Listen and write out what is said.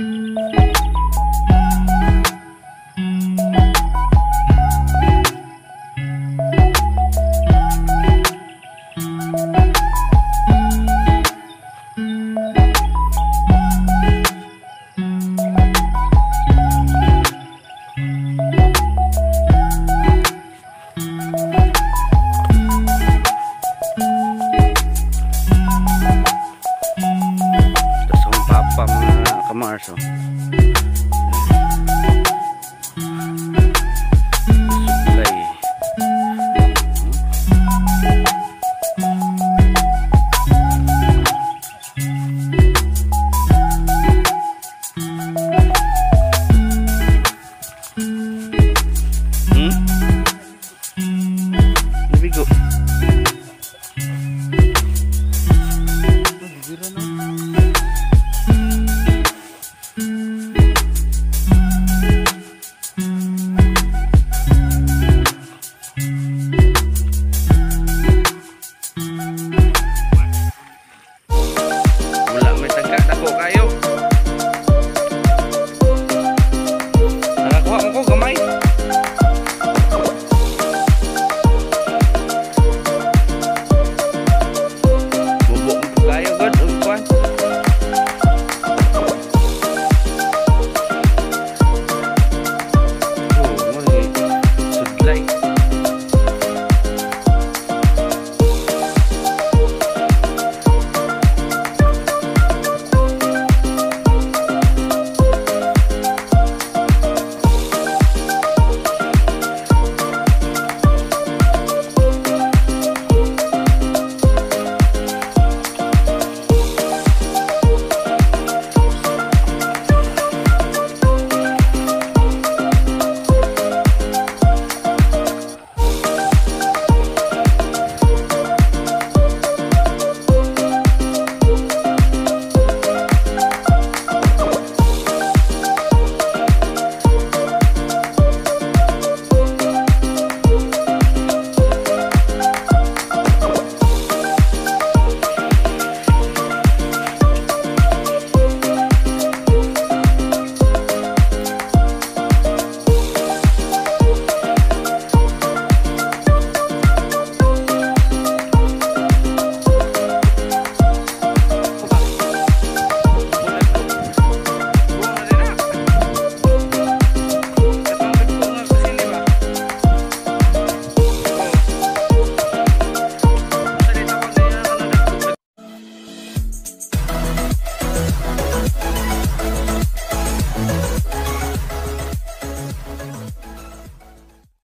Música Kamars oh. Hmm? Hmm? Nabigo. Nabigira na.